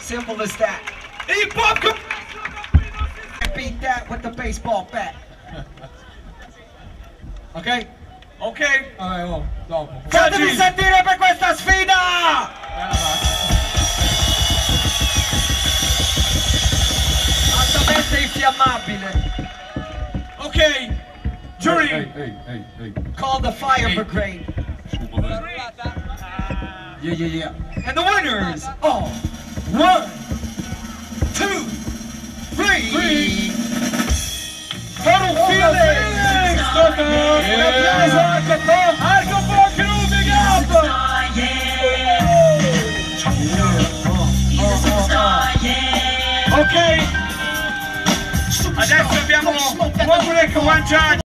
Simple as that. Hip hop com- Beat that with the baseball bat. Ok? Ok? Vabbè, oh, dopo. Fatemi Gigi. sentire per questa sfida! Altamente infiammabile. Ok? Jury! Ehi, ehi, ehi, ehi. Call the fire brigade. Yeah, yeah, yeah. And the winners are one, two, three. Total Feeling! Un applauso anche per Marco Bocchino, big up! Ok? Adesso abbiamo One Break One Charge.